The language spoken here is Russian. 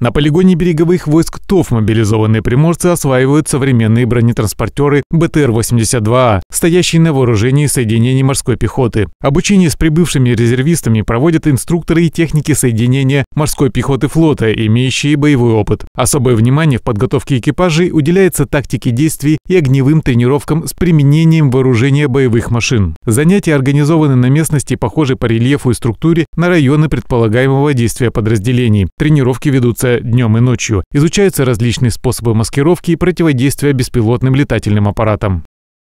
На полигоне береговых войск ТОВ мобилизованные приморцы осваивают современные бронетранспортеры БТР-82А, стоящие на вооружении соединений морской пехоты. Обучение с прибывшими резервистами проводят инструкторы и техники соединения морской пехоты флота, имеющие боевой опыт. Особое внимание в подготовке экипажей уделяется тактике действий и огневым тренировкам с применением вооружения боевых машин. Занятия организованы на местности, похожей по рельефу и структуре на районы предполагаемого действия подразделений. Тренировки ведутся днем и ночью. Изучаются различные способы маскировки и противодействия беспилотным летательным аппаратам.